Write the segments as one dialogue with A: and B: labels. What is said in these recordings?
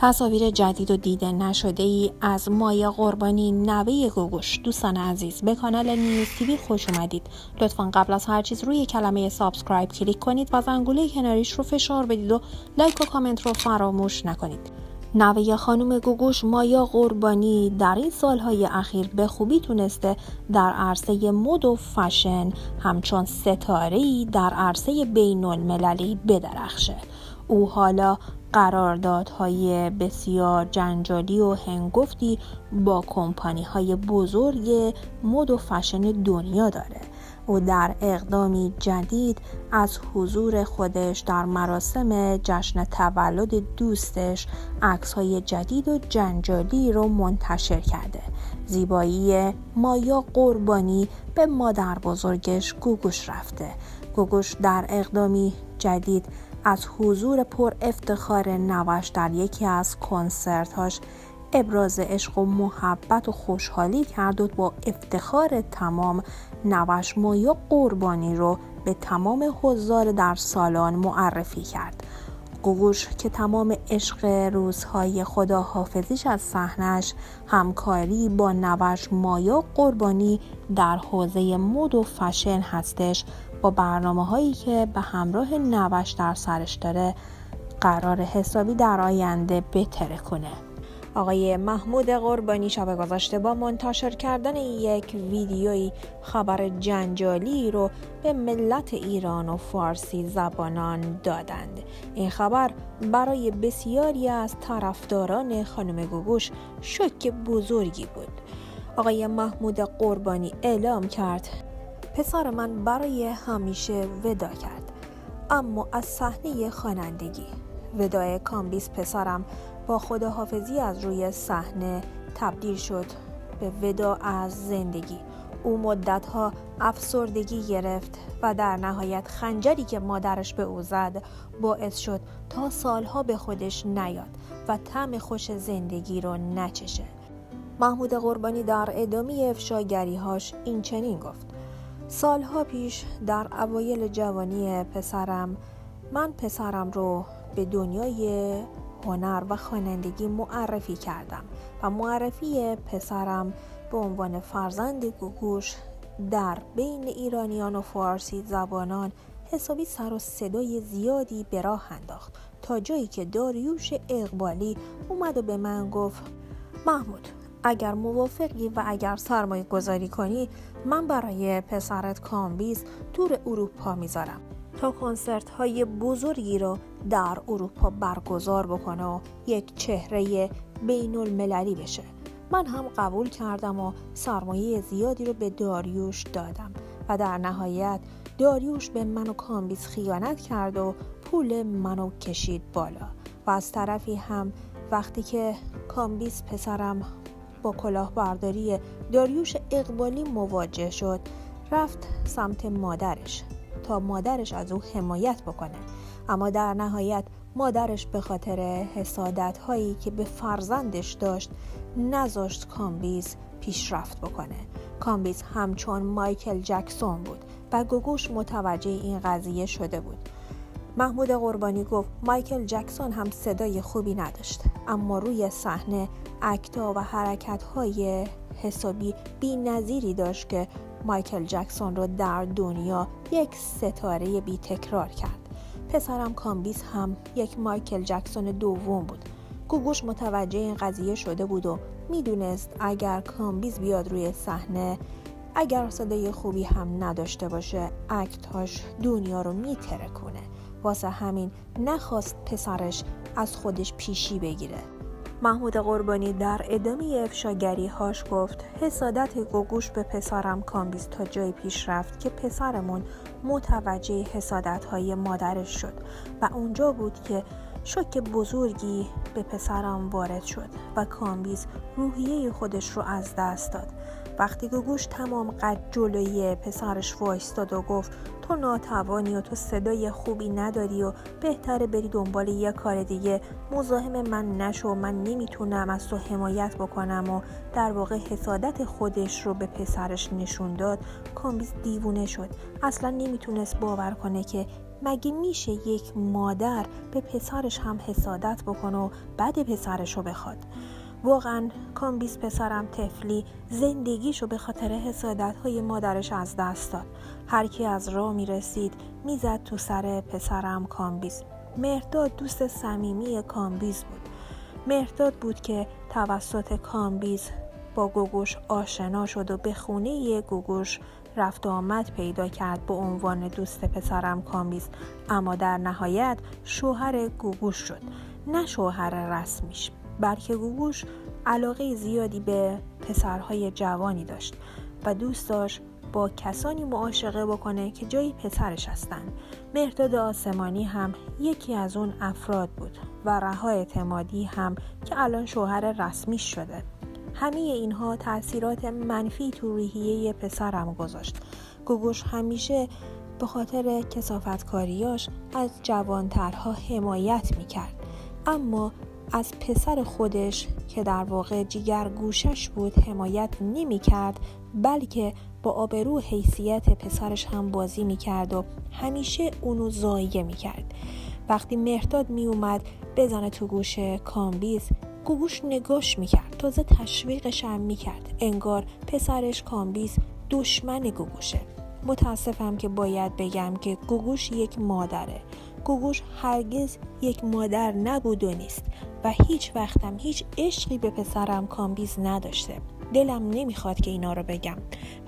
A: تصاویر جدید و دیده نشده ای از مایا قربانی نوه گوگوش. دوستان عزیز به کانال News TV خوش اومدید. لطفا قبل از هر چیز روی کلمه subscribe کلیک کنید و زنگوله کناریش رو فشار بدید و like و کامنت رو فراموش نکنید. نوه خانم گوگوش مایا قربانی در این سالهای اخیر به خوبی تونسته در عرصه مد و فشن همچون ستاره‌ای در عرصه بین المللی بدرخشه. او حالا قراردادهای بسیار جنجالی و هنگفتی با کمپانی های بزرگ مد و فشن دنیا داره او در اقدامی جدید از حضور خودش در مراسم جشن تولد دوستش عکس های جدید و جنجالی رو منتشر کرده. زیبایی مایا قربانی به مادر بزرگش گوگوش رفته. گوگوش در اقدامی جدید از حضور پر افتخار نوش در یکی از کنسرتهاش. ابراز عشق و محبت و خوشحالی کرد و با افتخار تمام نوش مایا قربانی رو به تمام حضار در سالن معرفی کرد. گوگوش که تمام عشق روزهای خداحافظیش از صحنش همکاری با نوش مایا قربانی در حوزه مد و فشن هستش. با برنامه هایی که به همراه نوش در سرش داره قرار حسابی در آینده بتره کنه. آقای محمود قربانی شب گذاشته با منتشر کردن یک ویدیوی خبر جنجالی رو به ملت ایران و فارسی زبانان دادند. این خبر برای بسیاری از طرفداران خانم گوگوش شک بزرگی بود. آقای محمود قربانی اعلام کرد پسر من برای همیشه ودا کرد. اما از صحنه خوانندگی. ودای کامبیس پسرم با خداحافظی از روی صحنه تبدیل شد به ودا از زندگی. او مدتها افسردگی گرفت و در نهایت خنجری که مادرش به او زد باعث شد تا سالها به خودش نیاد و طعم خوش زندگی رو نچشه. محمود قربانی در ادامه افشاگریهاش این چنین گفت. سالها پیش در اوایل جوانی پسرم من پسرم رو به دنیای هنر و خوانندگی معرفی کردم و معرفی پسرم به عنوان فرزند گوگوش در بین ایرانیان و فارسی زبانان حسابی سر و صدای زیادی به راه انداخت تا جایی که داریوش اقبالی اومد و به من گفت محمود اگر موافقی و اگر سرمایه گذاری کنی من برای پسرت کامبیز دور اروپا می‌ذارم تا کنسرت های بزرگی رو در اروپا برگزار بکنه و یک چهره بین المللی بشه. من هم قبول کردم و سرمایه زیادی رو به داریوش دادم و در نهایت داریوش به من و کامبیز خیانت کرد و پول منو کشید بالا. و از طرفی هم وقتی که کامبیز پسرم با کلاهبرداری داریوش اقبالی مواجه شد. رفت سمت مادرش تا مادرش از او حمایت بکنه. اما در نهایت مادرش به خاطر حسادت هایی که به فرزندش داشت نذاشت کامبیز پیشرفت بکنه. کامبیز همچون مایکل جکسون بود و گوگوش متوجه این قضیه شده بود. محمود قربانی گفت مایکل جکسون هم صدای خوبی نداشت اما روی صحنه act ا و حرکت های حسابی بی نظیری داشت که مایکل جکسون رو در دنیا یک ستاره بی تکرار کرد. پسرم کامبیز هم یک مایکل جکسون دوم بود. گوگوش متوجه این قضیه شده بود و می‌دونست اگر کامبیز بیاد روی صحنه اگر صدای خوبی هم نداشته باشه act اش دنیا رو می‌ترکونه واسه همین نخواست پسرش از خودش پیشی بگیره. محمود قربانی در ادامه افشاگری هاش گفت حسادت گوگوش به پسرم کامبیز تا جایی پیش رفت که پسرمون متوجه حسادت های مادرش شد و اونجا بود که شوک بزرگی به پسرم وارد شد و کامبیز روحیه خودش رو از دست داد. وقتی گوگوش تمام قد جلوی پسرش وایستاد و گفت تو ناتوانی و تو صدای خوبی نداری و بهتره بری دنبال یه کار دیگه. مزاحم من نشو من نمی‌تونم از تو حمایت بکنم. و در واقع حسادت خودش رو به پسرش نشون داد. کامبیز دیوونه شد. اصلا نمی‌تونست باور کنه که مگه میشه یک مادر به پسرش هم حسادت بکنه و بعد پسرش رو بخواد. واقعا کامبیز پسرم طفلی زندگیشو به خاطر حسادت های مادرش از دست داد. هر کی از راه می‌رسید می‌زد تو سر پسرم کامبیز مهرداد دوست صمیمی کامبیز بود. مهرداد بود که توسط کامبیز با گوگوش آشنا شد و به خونه گوگوش رفت و آمد پیدا کرد به عنوان دوست پسرم کامبیز اما در نهایت شوهر گوگوش شد نه شوهر رسمیش. بلکه گوگوش علاقه زیادی به پسرهای جوانی داشت و دوست داشت با کسانی معاشقه بکنه که جایی پسرش هستند. مهرداد آسمانی هم یکی از اون افراد بود و رها اعتمادی هم که الان شوهر رسمی شده. همه اینها تاثیرات منفی تو روحیه پسرم گذاشت. گوگوش همیشه به خاطر کسافتکاریاش از جوانترها حمایت می‌کرد. اما از پسر خودش که در واقع جیگر گوشش بود حمایت نمی کرد بلکه با آبرو حیثیت پسرش هم بازی می کرد و همیشه اونو زایه می کرد وقتی مهرداد می اومد بزنه تو گوش کامبیز گوگوش نگاش می کرد تازه تشویقش هم می کرد انگار پسرش کامبیز دشمن گوگوشه. متاسفم که باید بگم که گوگوش یک مادره. گوگوش هرگز یک مادر نبود و نیست و هیچ وقتم هیچ عشقی به پسرم کامبیز نداشته. دلم نمی‌خواد که اینا رو بگم.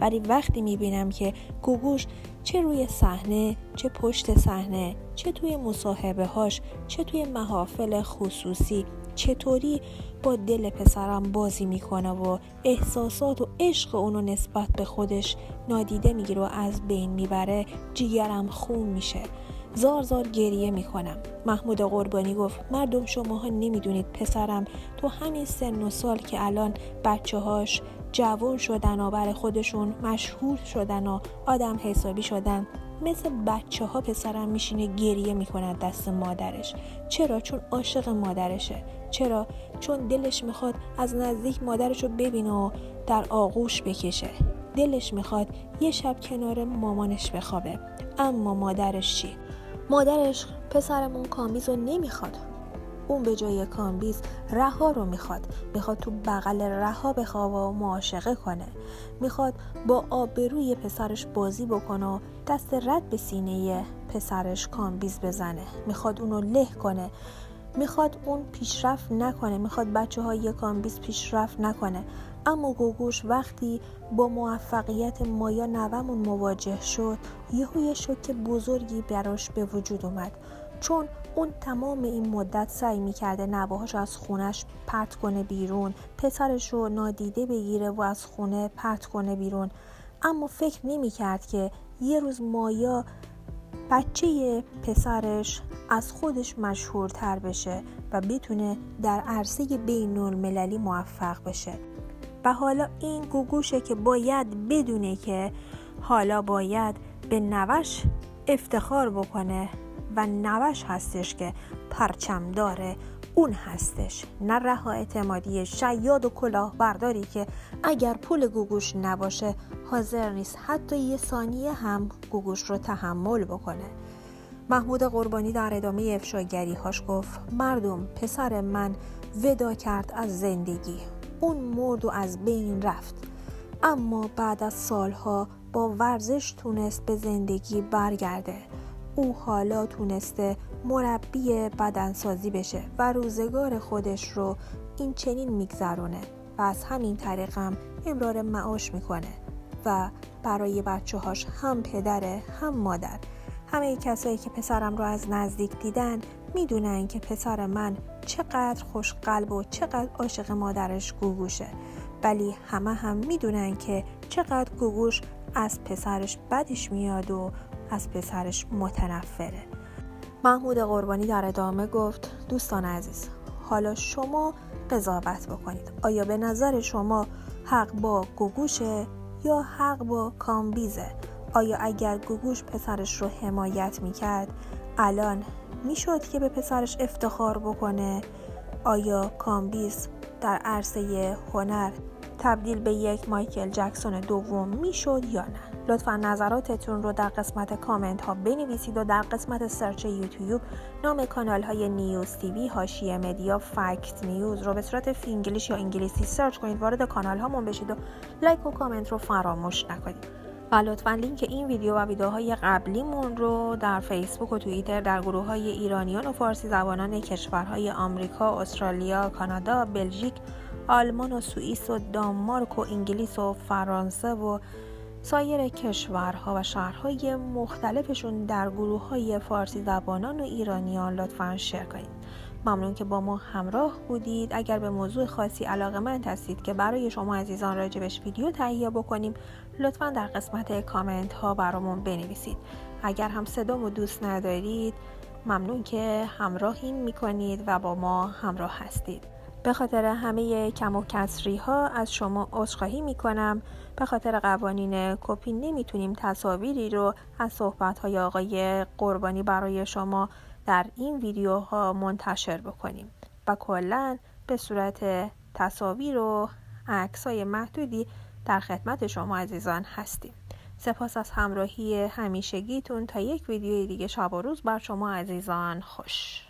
A: ولی وقتی می‌بینم که گوگوش چه روی صحنه چه پشت صحنه چه توی مصاحبه هاش چه توی محافل خصوصی چطوری با دل پسرم بازی می‌کنه و احساسات و عشق اونو نسبت به خودش نادیده می‌گیره و از بین می‌بره جیگرم خون میشه. زار زار گریه می‌کنم. محمود قربانی گفت مردم شماها نمی‌دونید پسرم تو همین سن و سال که الان بچه هاش جوان شدن و برای خودشون مشهور شدن و آدم حسابی شدن مثل بچه ها پسرم میشینه گریه می‌کنه از دست مادرش. چرا؟ چون عاشق مادرشه. چرا؟ چون دلش می‌خواد از نزدیک مادرش رو ببینه و در آغوش بکشه. دلش می‌خواد یه شب کنار مامانش بخوابه. اما مادرش چی؟ مادرش پسرمون کامبیز رو نمی‌خواد. اون به جای کامبیز رها رو می‌خواد. می‌خواد تو بغل رها بخوابه و معاشقه کنه. می‌خواد با آبروی پسرش بازی بکنه و دست رد به سینه پسرش کامبیز بزنه. می‌خواد اونو له کنه. می‌خواد اون پیشرفت نکنه. می‌خواد بچه های کامبیز پیشرفت نکنه. اما گوگوش وقتی با موفقیت مایا نوه‌مون مواجه شد یهو یه شوک بزرگی براش به وجود اومد. چون اون تمام این مدت سعی می‌کرده نوه‌هاش از خونش پرت کنه بیرون پسرش رو نادیده بگیره و از خونه پرت کنه بیرون. اما فکر نمی‌کرد که یه روز مایا بچه پسرش از خودش مشهورتر بشه و بتونه در عرصه بین المللی موفق بشه. و حالا این گوگوشه که باید بدونه که حالا باید به نوش افتخار بکنه و نوش هستش که پرچم داره اون هستش نه رها اعتمادی شیاد و کلاهبرداری که اگر پول گوگوش نباشه حاضر نیست حتی یه ثانیه هم گوگوش رو تحمل بکنه. محمود قربانی در ادامه افشاگری هاش گفت مردم پسر من ودا کرد از زندگی. اون مرد و از بین رفت. اما بعد از سالها با ورزش تونست به زندگی برگرده. او حالا تونسته مربی بدنسازی بشه و روزگار خودش رو این چنین میگذرونه و از همین طریق هم امرار معاش می‌کنه و برای بچه هاش هم پدره هم مادر. همه کسایی که پسرم رو از نزدیک دیدن می‌دونن که پسر من چقدر خوش قلب و چقدر عاشق مادرش گوگوشه. ولی همه هم می‌دونن که چقدر گوگوش از پسرش بدش میاد و از پسرش متنفره. محمود قربانی در ادامه گفت دوستان عزیز حالا شما قضاوت بکنید. آیا به نظر شما حق با گوگوشه یا حق با کامبیزه؟ آیا اگر گوگوش پسرش رو حمایت می‌کرد الان می‌شد که به پسرش افتخار بکنه. آیا کامبیز در عرصه هنر تبدیل به یک مایکل جکسون دوم می‌شد یا نه؟ لطفا نظراتتون رو در قسمت کامنت ها بنویسید و در قسمت search یوتیوب نام کانال های News TV حاشیه Media Fact News رو به صورت فینگلیش یا انگلیسی search کنید وارد کانال هامون بشید و like و کامنت رو فراموش نکنید. و لطفا لینک این ویدیو و ویدیوهای قبلیمون رو در فیسبوک و توییتر در گروه های ایرانیان و فارسی زبانان کشورهای آمریکا، استرالیا، کانادا، بلژیک، آلمان و سوئیس و دانمارک و انگلیس و فرانسه و سایر کشورها و شهرهای مختلفشون در گروه های فارسی زبانان و ایرانیان لطفا share کنید. ممنون که با ما همراه بودید. اگر به موضوع خاصی علاقه من هستید که برای شما عزیزان راجبش ویدیو تهیه بکنیم لطفا در قسمت کامنت ها برامون بنویسید. اگر هم صدامو دوست ندارید ممنون که همراهیم می‌کنید و با ما همراه هستید. به خاطر همه کم و کسری ها از شما عذرخواهی می کنم به خاطر قوانین کپی نمی‌تونیم تصاویری رو از صحبت های آقای قربانی برای شما در این ویدیوها منتشر بکنیم و کلا به صورت تصاویر و عکس های محدودی در خدمت شما عزیزان هستیم. سپاس از همراهی همیشگیتون تا یک ویدیوی دیگه شب و روز بر شما عزیزان خوش.